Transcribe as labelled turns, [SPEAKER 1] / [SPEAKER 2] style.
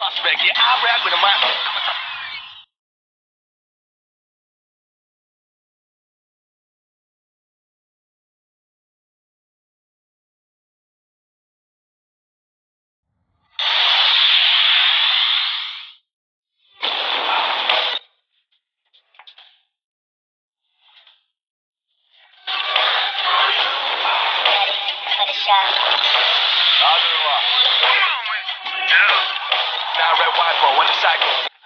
[SPEAKER 1] Prospect, yeah, I rap with a mind.
[SPEAKER 2] for the show.
[SPEAKER 1] Now, red white boy, when the cycle.